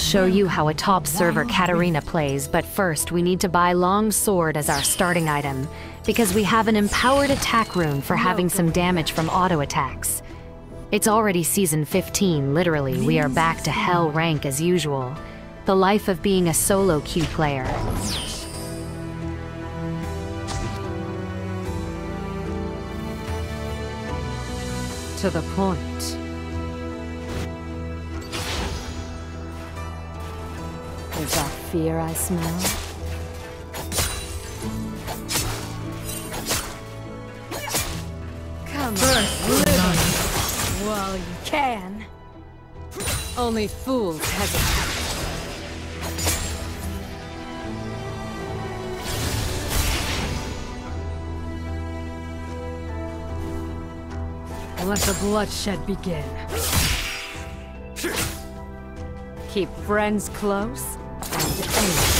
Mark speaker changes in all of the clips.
Speaker 1: Show you how a top server Katarina plays, but first we need to buy Long Sword as our starting item, because we have an empowered attack rune for having some damage from auto attacks. It's already season 15, literally, we are back to hell rank as usual. The life of being a solo queue player. To the point. Is that fear I smell? Come on, Well, you can. Only fools hesitate. Let the bloodshed begin. Keep friends close and enemies.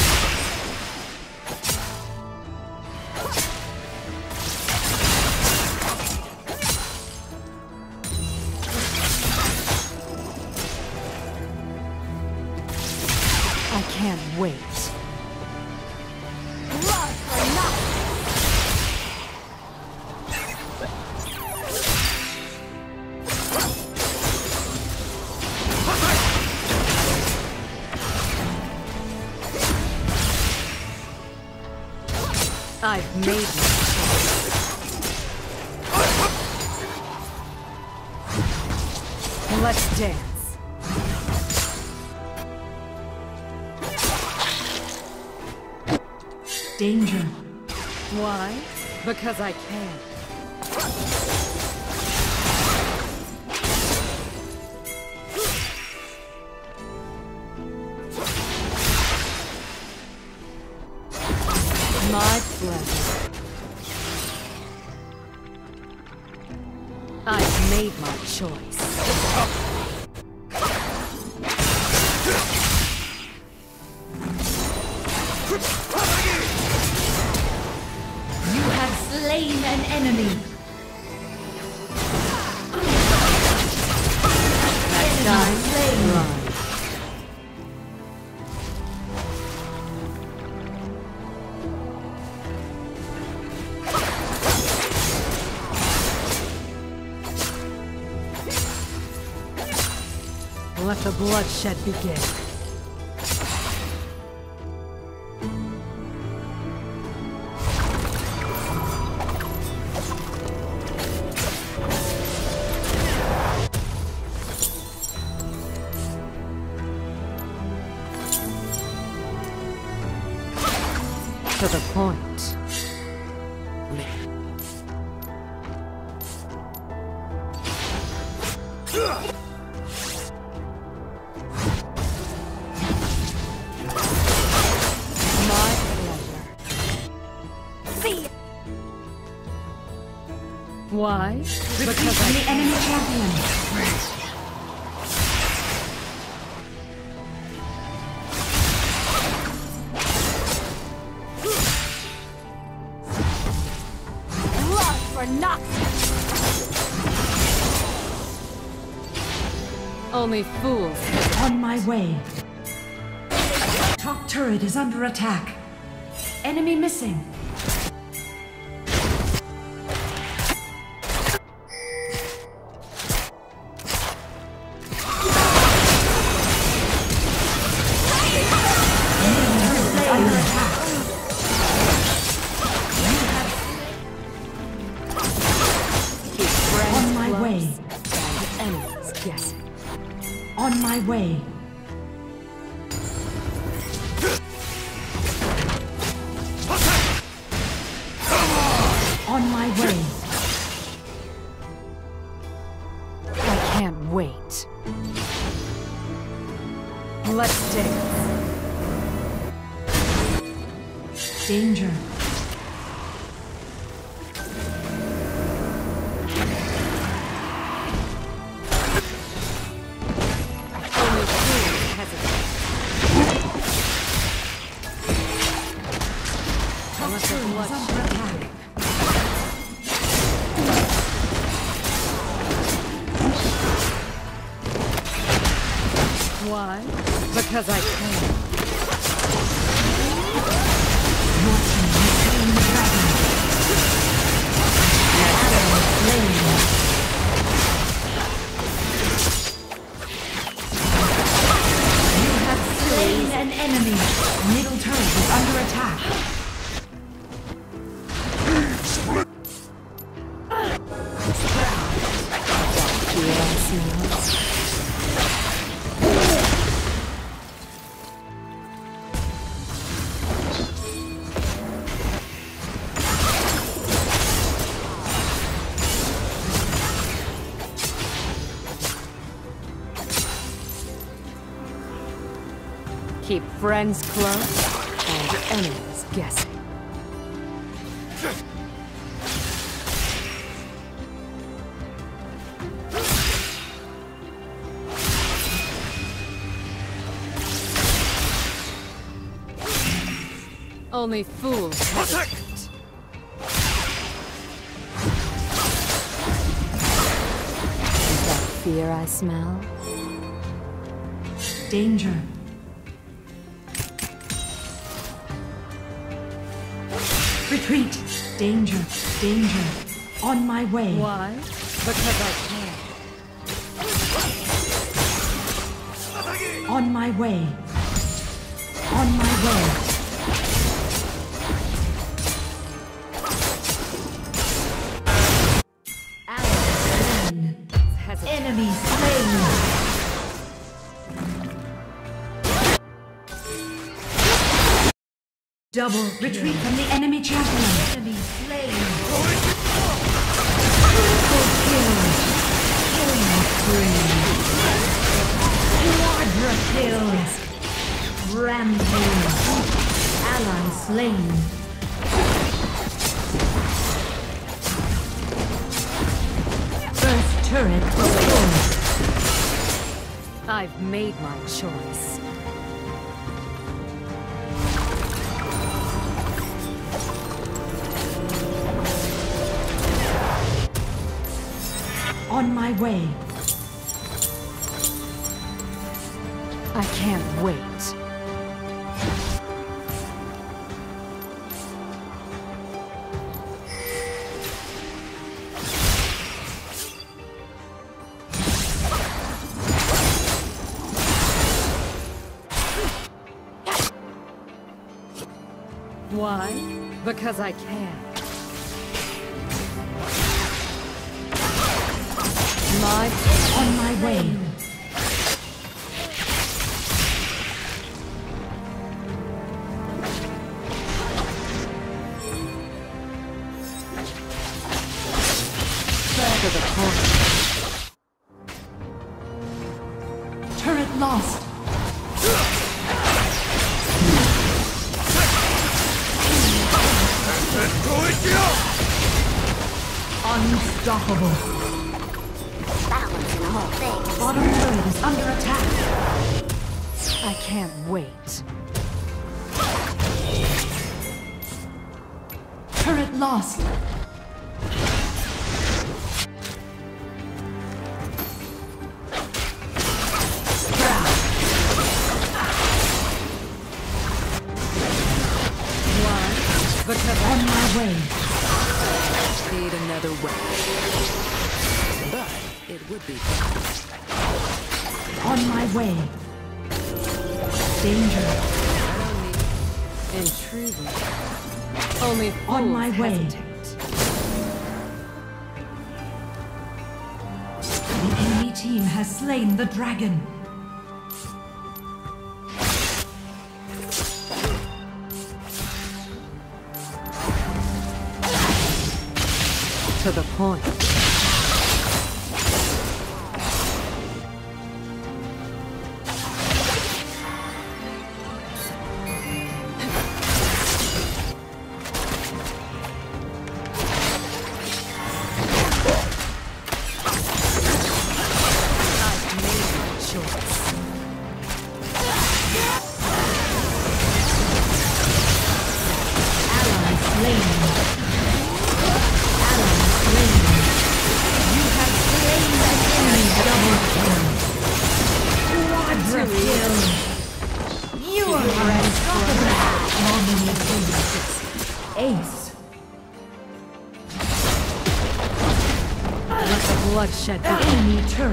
Speaker 1: I've made my choice. Let's dance.
Speaker 2: Danger.
Speaker 1: Why? Because I can.
Speaker 2: Slain an enemy.
Speaker 1: Time, run. Let the bloodshed begin. Why? Because I
Speaker 2: The enemy champion.
Speaker 1: blood for nothing. Only fools.
Speaker 2: On my way. Top turret is under attack. Enemy missing.
Speaker 1: Enemies guessing.
Speaker 2: On my way.
Speaker 1: Friends close and enemies guessing. Only fools hesitate. Is that fear I smell?
Speaker 2: Danger. Retreat. Danger. Danger. On my way.
Speaker 1: Why? Because I can.
Speaker 2: On my way. On my way. Double retreat from the enemy champion. Enemy slain. Triple kill. Killing spree. Quadra kills. Rampage. Ally slain. First turret destroyed.
Speaker 1: I've made my choice.
Speaker 2: On my way.
Speaker 1: I can't wait. Why? Because I can. My
Speaker 2: On my way.
Speaker 3: It would be
Speaker 2: On my way. Danger.
Speaker 1: intriguing. Only
Speaker 2: On my way.
Speaker 1: hesitate.
Speaker 2: The enemy team has slain the dragon.
Speaker 1: To the point.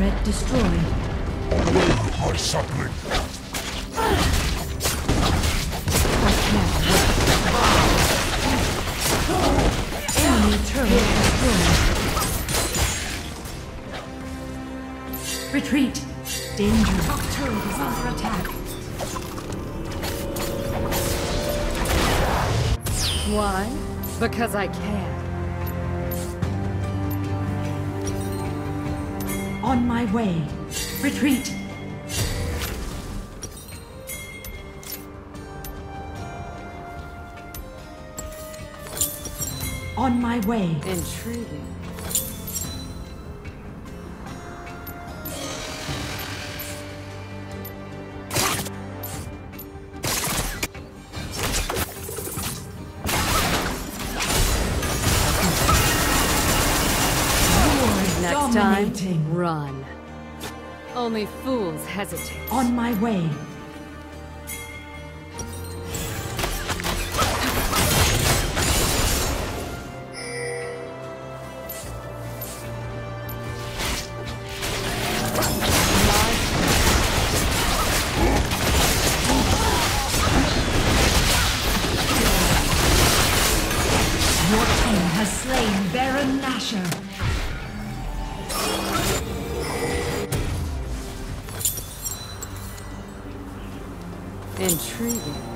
Speaker 2: Turret destroyed.
Speaker 4: My suckling.
Speaker 2: Enemy turret destroyed. Retreat. Danger. Turret is under attack.
Speaker 1: Why? Because I can.
Speaker 2: On my way. Retreat. On my way.
Speaker 1: Intriguing. Only fools hesitate.
Speaker 2: On my way. Your team has slain Baron Nashor.
Speaker 1: Intriguing.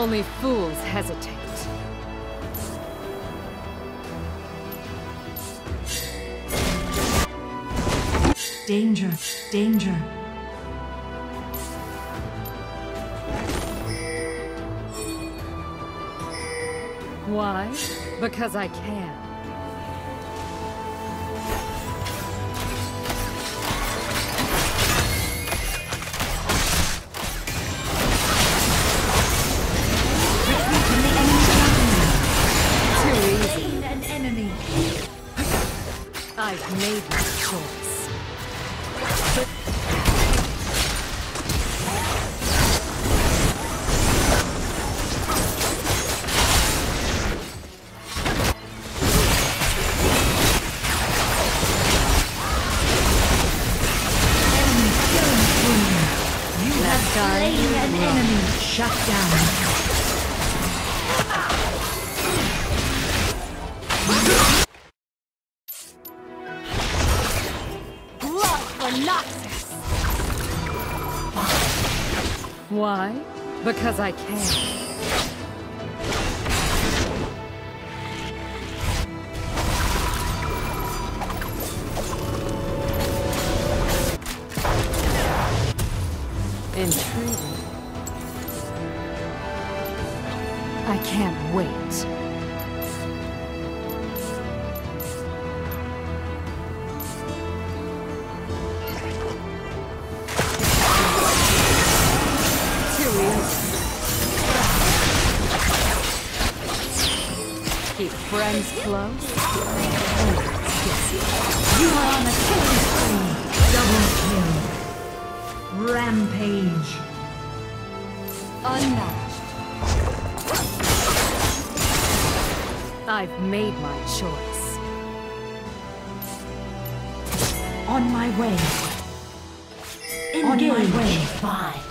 Speaker 1: Only fools hesitate.
Speaker 2: Danger. Danger.
Speaker 1: Why? Because I can. Because I can. Friends close.
Speaker 2: You are on a killing spree. Double kill. Rampage.
Speaker 1: Unmatched. I've made my choice.
Speaker 2: On my way. Engage. On my way. Fine.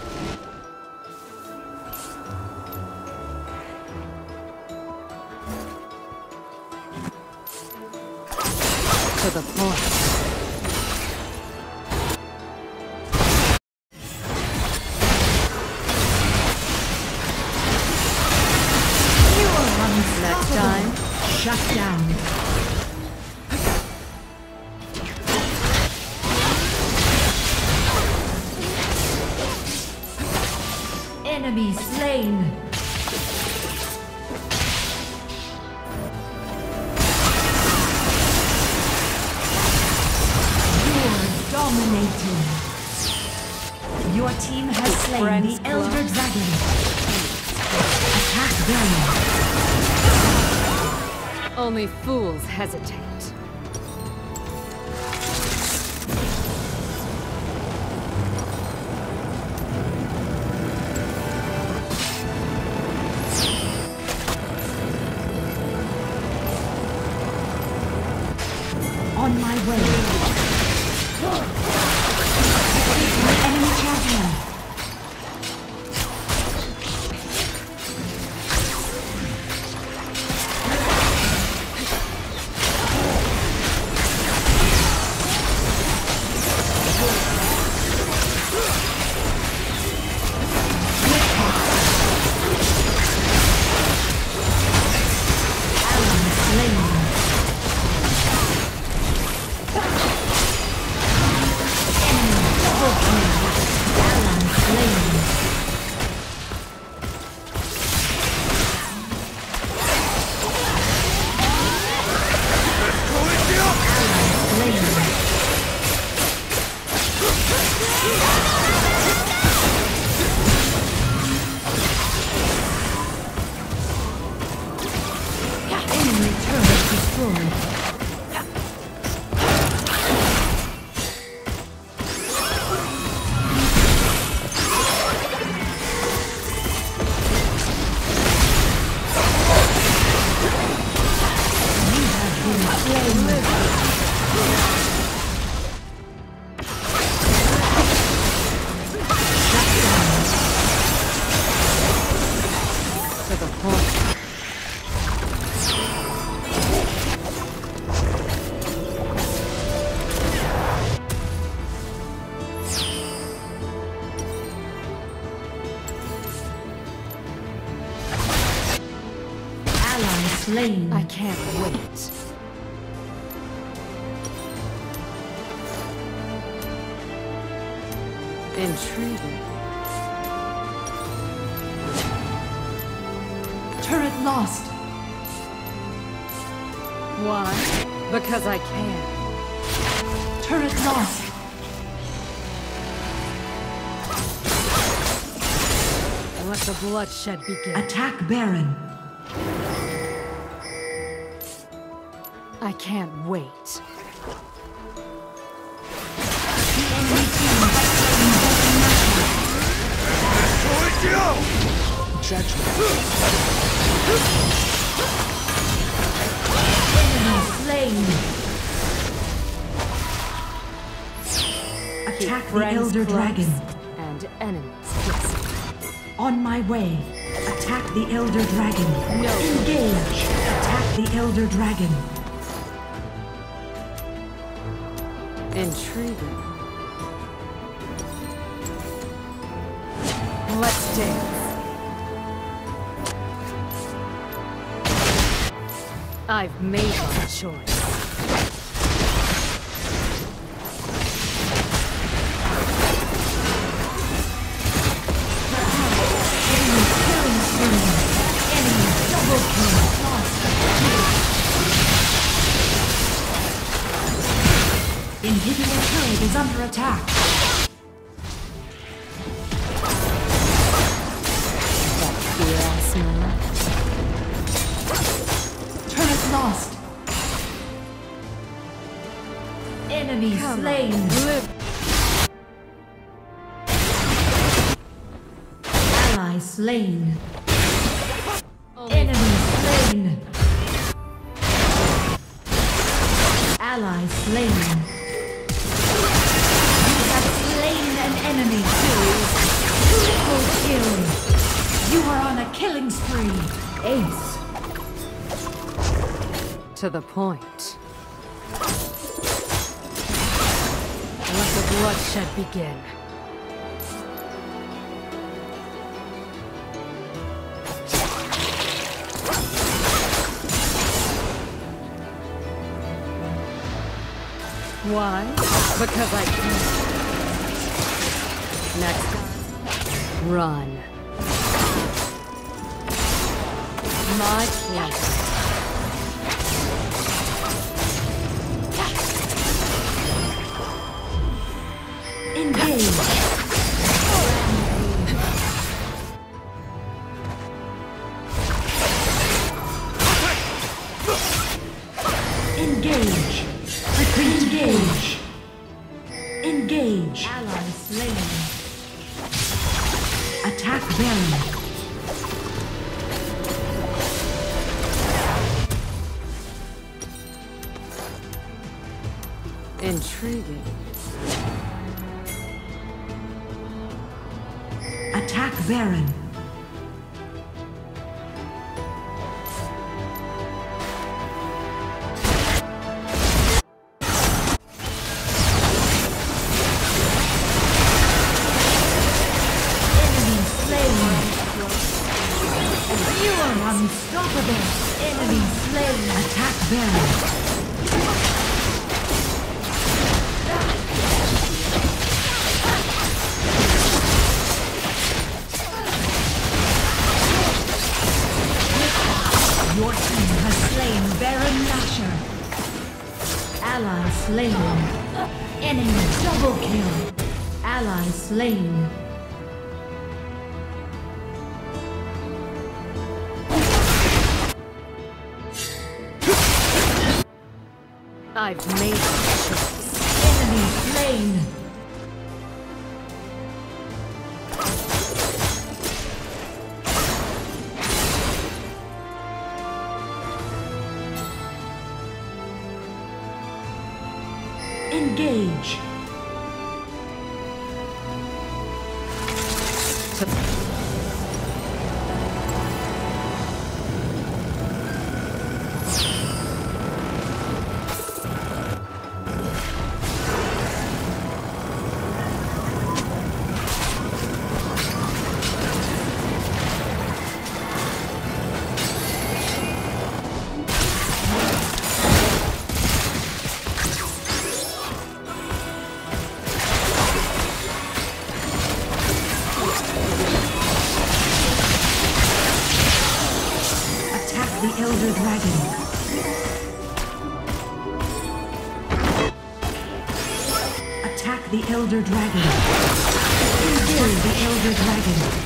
Speaker 2: Enemy slain. You're dominating. Your team has slain
Speaker 1: friends
Speaker 2: the Elder
Speaker 1: close.
Speaker 2: Dragon. Attack them.
Speaker 1: Only fools hesitate. Why? Because I can.
Speaker 2: Turret lost.
Speaker 1: Let the bloodshed begin.
Speaker 2: Attack Baron.
Speaker 1: I can't wait.
Speaker 2: The enemy team has slain. Attack the Elder Dragon.
Speaker 1: And enemies.
Speaker 2: On my way. Attack the Elder Dragon.
Speaker 1: No.
Speaker 2: Engage. Attack the Elder Dragon.
Speaker 1: Intriguing. Let's dance. I've made my choice.
Speaker 2: Inhibitor turret is under attack. Enemy. Triple kill. You are on a killing spree. Ace.
Speaker 1: To the point. Let the bloodshed begin. Why? Because I can. Next. Run. My pleasure.
Speaker 2: Engage. Engage. Ally slain. Enemy double kill. Ally slain.
Speaker 1: I've made
Speaker 2: Elder Dragon. The Elder Dragon.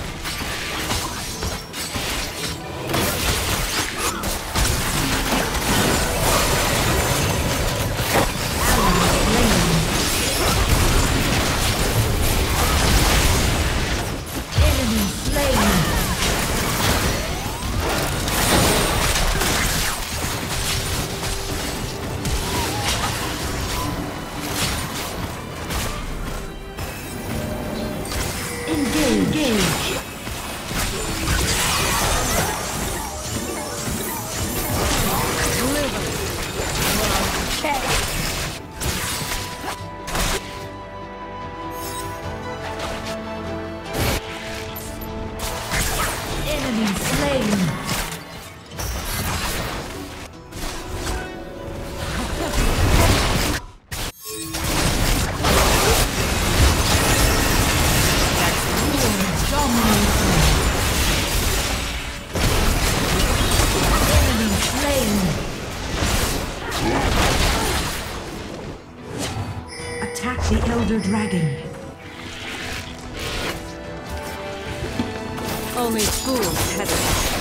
Speaker 1: Only fools hesitate.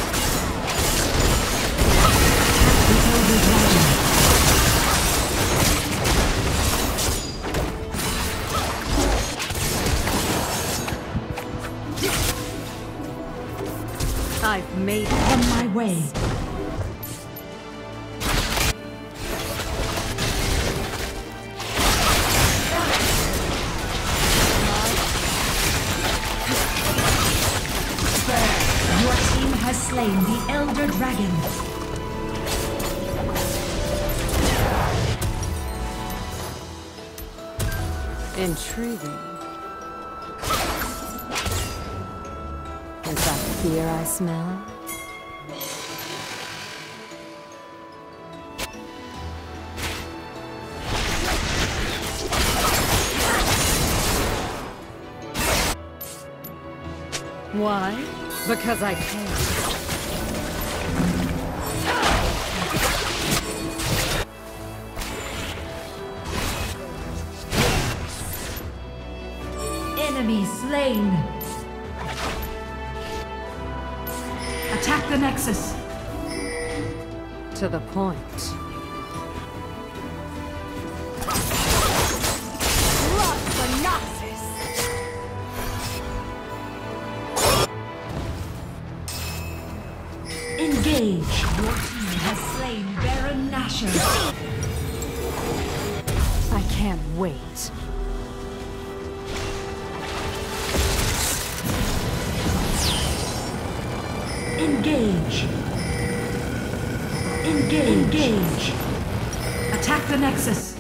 Speaker 1: I've made it
Speaker 2: on my way.
Speaker 5: smell?
Speaker 1: Why? Because I can.
Speaker 2: Enemy slain! the Nexus.
Speaker 1: To the point.
Speaker 2: Engage. Engage. Engage. Attack the Nexus.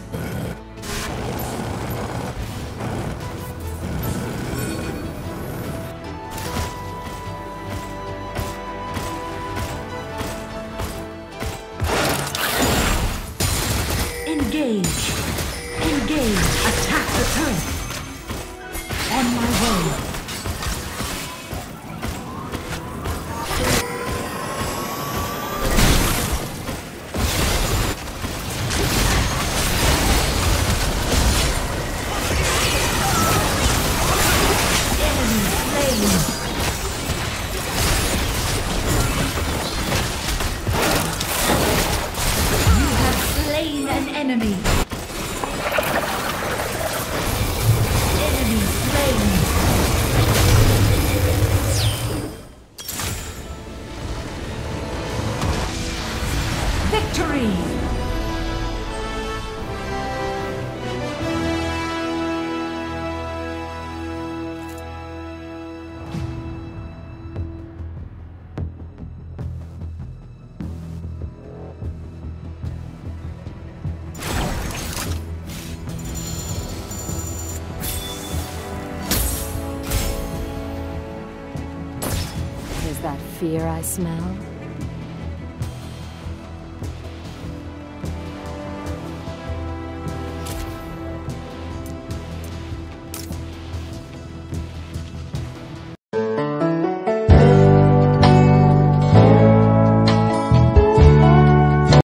Speaker 5: fear I smell?